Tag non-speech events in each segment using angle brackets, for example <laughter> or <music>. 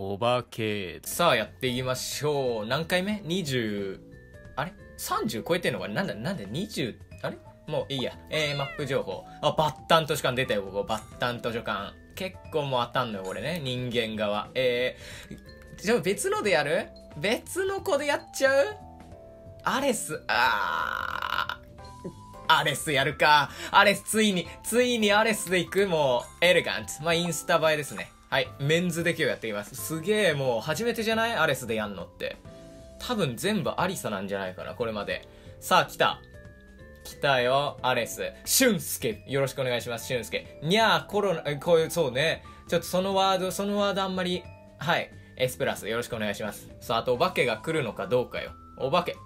お化け。さあ、やっていきましょう。何回目 ?20、あれ ?30 超えてんのかなんだ、なんだ、20、あれ？もういいや。えー、マップ情報。あ、バッタン図書館出たよ、ここ。バッタン図書館。結構もう当たんのよ、これね。人間側。えー、じゃあ別のでやる？別の子でやっちゃう？アレス、あー。アレスやるか。アレス、ついに、ついにアレスで行く？もう、エレガント。まあ、インスタ映えですね。はい。メンズで今日やっていきます。すげえ、もう、初めてじゃない？アレスでやんのって。多分全部アリサなんじゃないかな、これまで。さあ、来た。来たよ、アレス。俊介。よろしくお願いします、俊介。にゃー、コロナ、こういう、そうね。ちょっとそのワード、そのワードあんまり、はい。S プラス、よろしくお願いします。さあ、あとお化けが来るのかどうかよ。お化け。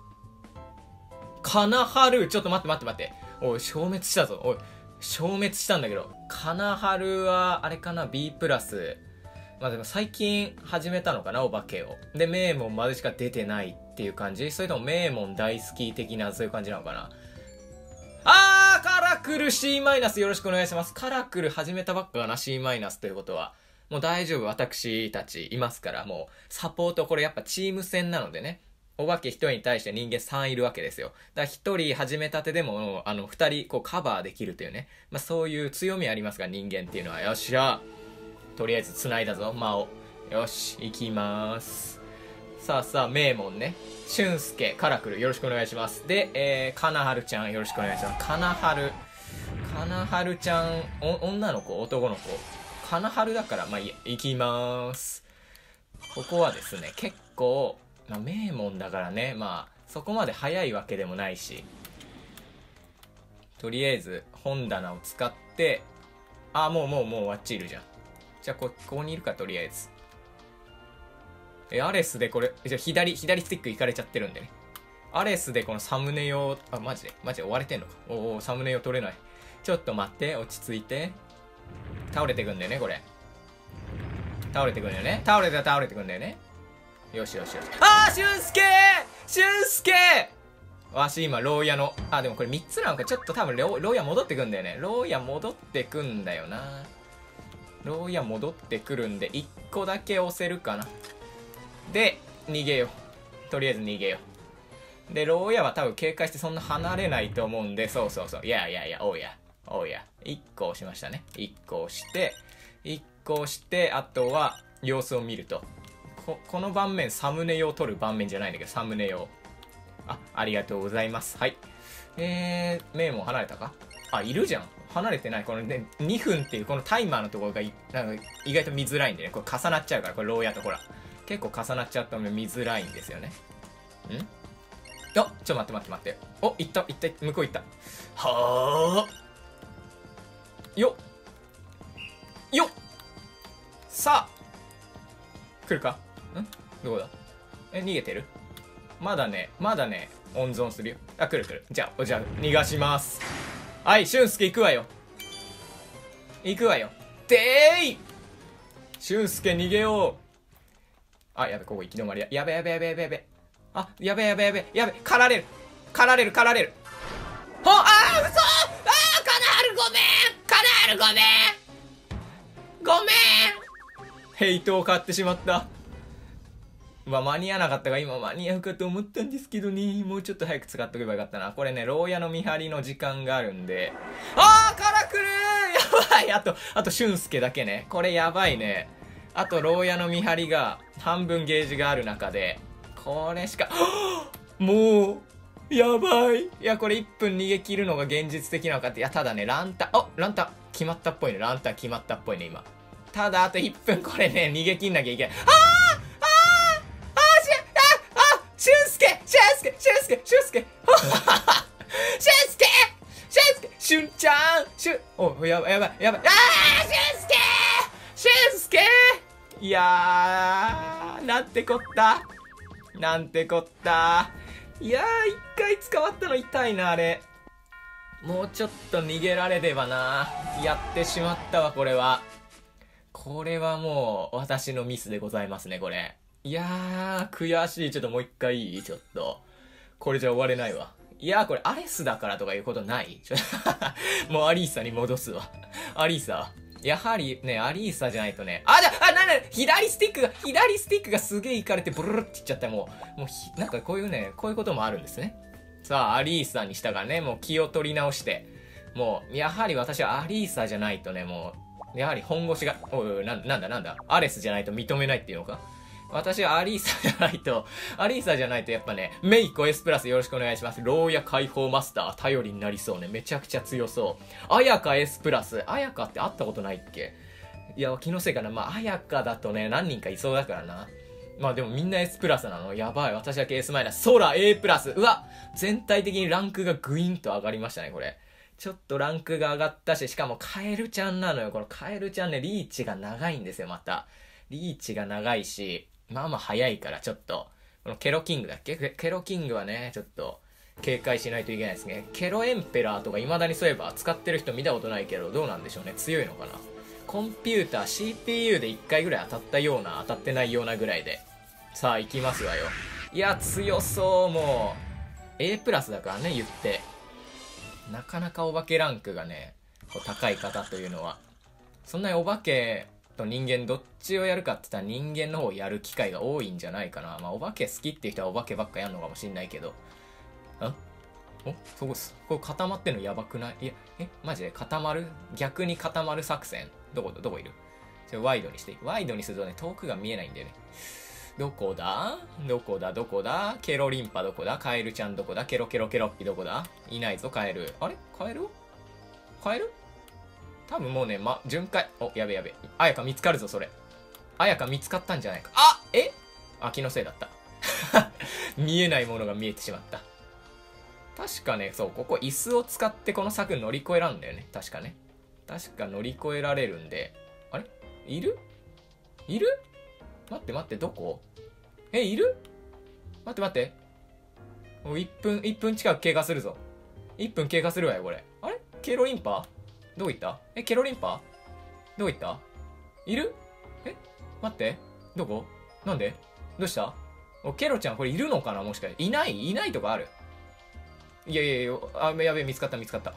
かなはる。ちょっと待って待って待って。おい、消滅したぞ。おい、消滅したんだけど。かなはるは、あれかな ?B プラス。まあでも最近始めたのかなお化けを。で、名門までしか出てないっていう感じ？それとも名門大好き的なそういう感じなのかな？あーカラクル C マイナスよろしくお願いします。カラクル始めたばっかかな C マイナスということは。もう大丈夫、私たちいますから、もうサポート、これやっぱチーム戦なのでね。お化け1人に対して人間3いるわけですよ。だから1人始めたてでも、あの、2人こうカバーできるというね。まあそういう強みありますから、人間っていうのは。よっしゃとりあえず繋いだぞ、魔を。よし、行きまーす。さあさあ、名門ね。俊介、カラクル、よろしくお願いします。で、えー、かなはるちゃん、よろしくお願いします。かなはる。かなはるちゃん、お、女の子？男の子？かなはるだから、まあい、行きまーす。ここはですね、結構、まあ、名門だからね、まあ、そこまで早いわけでもないし、とりあえず、本棚を使って、あ、もうもうもうあっちいるじゃん。じゃあこ、ここにいるか、とりあえず。え、アレスでこれ、じゃ左、左スティックいかれちゃってるんでね。アレスでこのサムネ用、あ、マジでマジで追われてんのか。おお、サムネ用取れない。ちょっと待って、落ち着いて。倒れてくんだよね、これ。倒れてくんだよね。倒れて倒れてくんだよね。よしよしよし。あー、俊介俊介わし今、牢屋の、あ、でもこれ3つなんかちょっと多分牢、牢屋戻ってくんだよね。牢屋戻ってくんだよな。牢屋戻ってくるんで、1個だけ押せるかな。で、逃げよう。とりあえず逃げよう。で、牢屋は多分警戒してそんな離れないと思うんで、そうそうそう。いやいやいや、おうや。おうや。1個押しましたね。1個押して、1個押して、あとは様子を見ると。ここの盤面サムネ用撮る盤面じゃないんだけどサムネ用。あありがとうございます。はい。えー、メイも離れたか？あいるじゃん。離れてない。このね2分っていうこのタイマーのところがなんか意外と見づらいんでね。これ重なっちゃうからこれ牢屋とほら。結構重なっちゃったので見づらいんですよね。ん？あちょっと待って待って待って。お行った。行った。向こう行った。はあよっ。よっ。さあ。来るか？んどこだ？え、逃げてる？まだね、まだね、温存するよ。あ、来る来る。じゃあ、じゃあ、逃がします。はい、俊介行くわよ。行くわよ。でーい俊介逃げよう。あ、やべ、ここ行き止まりや。やべやべやべやべやべ。あ、やべやべやべ。やべ、狩られる。狩られる、狩られる。ほ、あー、嘘あー、カナールごめんカナールごめんごめんヘイトを買ってしまった。まあ間に合わなかったが今間に合うかと思ったんですけどね。もうちょっと早く使っとけばよかったな。これね、牢屋の見張りの時間があるんで。あーカラクルやばいあと、あと俊介だけね。これやばいね。あと牢屋の見張りが半分ゲージがある中で、これしか、<gasps> もう、やばい。いや、これ1分逃げ切るのが現実的なのかって。いや、ただね、ランタン、あランタン、決まったっぽいね。ランタン決まったっぽいね、今。ただ、あと1分これね、逃げ切んなきゃいけない。あ俊介俊介。<laughs> 俊介！俊介！俊ちゃん！しゅおやばいやばいやばい。ああ俊介！俊介！いやーなんてこった。なんてこった。いやー一回捕まったの痛いなあれ。もうちょっと逃げられればな。やってしまったわこれは。これはもう私のミスでございますねこれ。いやー悔しい。ちょっともう一回いいちょっと。これじゃ終われないわ。いやこれアレスだからとかいうことない？<laughs> もうアリーサに戻すわ。アリーサ。やはりね、アリーサじゃないとね、あ、じゃあ、な、な、左スティックが、左スティックがすげえいかれてブルルっていっちゃったもう、もう、なんかこういうね、こういうこともあるんですね。さあ、アリーサにしたからね、もう気を取り直して、もう、やはり私はアリーサじゃないとね、もう、やはり本腰が、おいおい、ななんだなんだ、アレスじゃないと認めないっていうのか？私はアリーサじゃないと、アリーサじゃないとやっぱね、メイコ S プラスよろしくお願いします。牢屋解放マスター、頼りになりそうね。めちゃくちゃ強そう。あやか S プラス。あやかって会ったことないっけ？いや、気のせいかな。まあ、あやかだとね、何人かいそうだからな。まあでもみんな S プラスなの。やばい。私だけ S マイナス。ソラ A プラス。うわ全体的にランクがグインと上がりましたね、これ。ちょっとランクが上がったし、しかもカエルちゃんなのよ。このカエルちゃんね、リーチが長いんですよ、また。リーチが長いし、まあまあ早いからちょっと、このケロキングだっけ？ケロキングはね、ちょっと警戒しないといけないですね。ケロエンペラーとか未だにそういえば使ってる人見たことないけど、どうなんでしょうね？強いのかな？コンピューター、CPU で1回ぐらい当たったような、当たってないようなぐらいで。さあ、行きますわよ。いや、強そう、もう。A プラスだからね、言って。なかなかお化けランクがね、高い方というのは。そんなにお化けと人間どっちをやるかって言ったら人間の方をやる機会が多いんじゃないかな。まあ、お化け好きっていう人はお化けばっかやるのかもしんないけど。んお？そこす。これ固まってんのやばくない？いや、え？マジで固まる？逆に固まる作戦？どこ、どこいる？じゃワイドにしていく。ワイドにするとね、遠くが見えないんだよね。どこだ？どこだ？どこだ？ケロリンパどこだ？カエルちゃんどこだ？ケロケロケロッピどこだ？いないぞ、カエル。あれ？カエル？カエル？多分もうね、ま、巡回。お、やべやべ。あやか見つかるぞ、それ。あやか見つかったんじゃないか。あえ？あ、気のせいだった。<laughs> 見えないものが見えてしまった。確かね、そう、ここ椅子を使ってこの柵乗り越えらんだよね。確かね。確か乗り越えられるんで。あれ？いる？いる？待って待って、どこ？え、いる？待って待って。もう1分、1分近く経過するぞ。1分経過するわよ、これ。あれ？ケロインパどこ行った？え、ケロリンパ？どこ行った？いる？え？待って。どこ？なんで？どうした、ケロちゃんこれいるのかな？もしかして。いない？いないとかある？いやいやいや、あ、やべえ、見つかった見つかった。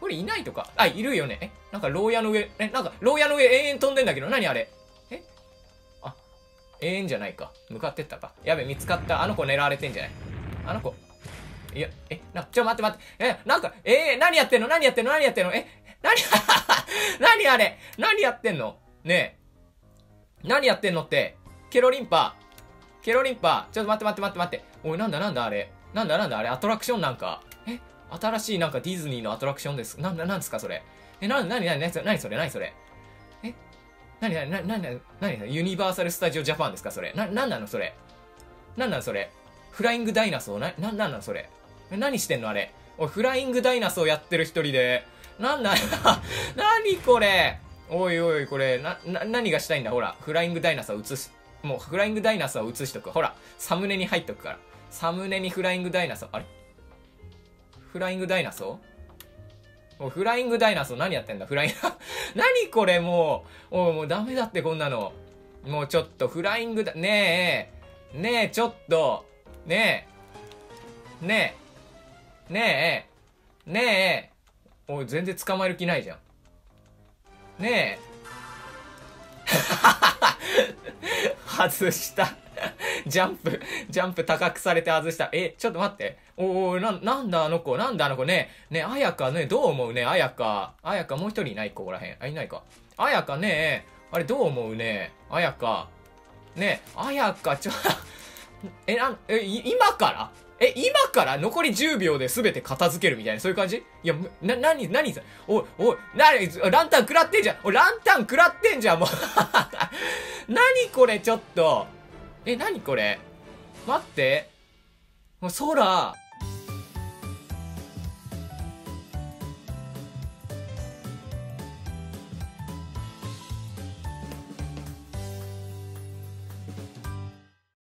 これいないとか？あ、いるよね。え？なんか牢屋の上、え、なんか牢屋の上永遠飛んでんだけど、何あれ？え？あ、永遠じゃないか。向かってったか。やべえ、見つかった。あの子狙われてんじゃない？あの子、いや、え、な、ちょ、待って待って。え、なんか、えー、何やってんの？何やってんの？何やってんの？え、何、<laughs> 何あれ？何やってんの？ねえ。何やってんのって？ケロリンパ。ケロリンパ。ちょっと待って待って待って待って。おい、なんだ？なんだあれ？なんだ？なんだ？あれ。アトラクション？なんか。え、新しいなんかディズニーのアトラクションです。なんだ、なんですか？それ。え、な、なになになにそれ何それ？何それ？え？なになになになになにユニバーサル・スタジオ・ジャパンですか？それ。な、なんなのそれ？なんなのそれ？フライングダイナソー？な、な、なんなのそれ？え何してんのあれ？おい、フライングダイナソーやってる一人で。なんだ <laughs> 何これ？おいおい、これ、な、な、何がしたいんだ？ほら、フライングダイナソー映し、もうフライングダイナソー映しとく。ほら、サムネに入っとくから。サムネにフライングダイナソー、あれ？フライングダイナソー？もうフライングダイナソー何やってんだ？フライング、<laughs> 何これ？もう、おい、もうダメだってこんなの。もうちょっとフライングだ、ねえ、ねえ、ちょっと、ねえ、ねえ、ねえ、ねえ、おい、全然捕まえる気ないじゃん。ねえ。<laughs> 外したジャンプ、ジャンプ高くされて外した。え、ちょっと待って。おおな、なんだあの子、なんだあの子ね。ねあやかね、どう思うね、あやか。あやかもう一人いない？ここらへん。あ、いないか。あやかねあれどう思うね、あやか。ねあやか、ちょ、<laughs> え、なん、え、今から？え、今から残り10秒で全て片付けるみたいな、そういう感じ？いや、な、なに、なにさ、おい、おい、なに、ランタン食らってんじゃん。おい、ランタン食らってんじゃんもう。<laughs> なにこれ、ちょっと。え、なにこれ？待って。もう空、